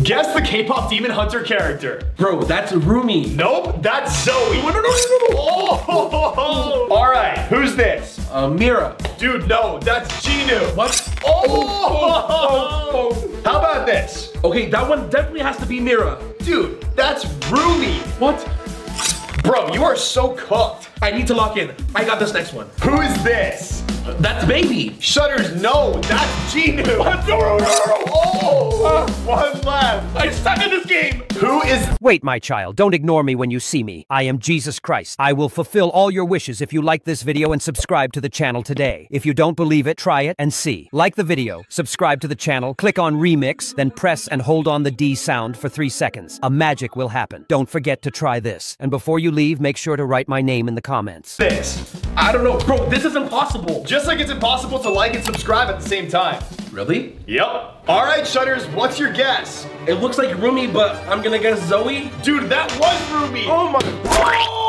Guess the K-pop Demon Hunter character. Bro, that's Rumi. Nope, that's Zoey. No, no, no, no, no. Oh, all right. Who's this? Uh, Mira. Dude, no, that's Jinu. What? Oh. How about this? Okay, that one definitely has to be Mira. Dude, that's Rumi. What? Bro, you are so cooked. I need to lock in. I got this next one. Who is this? That's Baby. Shutters, no, that's Jinu. What? No, no, no, no. Oh, left. I suck at this game. Who is Wait, my child, don't ignore me when you see me. I am Jesus Christ. I will fulfill all your wishes if you like this video and subscribe to the channel today. If you don't believe it, try it and see. Like the video, subscribe to the channel, click on remix, then press and hold on the D sound for three seconds. A magic will happen. Don't forget to try this. And before you leave, make sure to write my name in the comments. this? I don't know. Bro, this is impossible. Just like it's impossible to like and subscribe at the same time. Really? Yep. All right, Shutters, what's your guess? It looks like Rumi, but I'm gonna guess Zoey. Dude, that was Ruby. Oh my.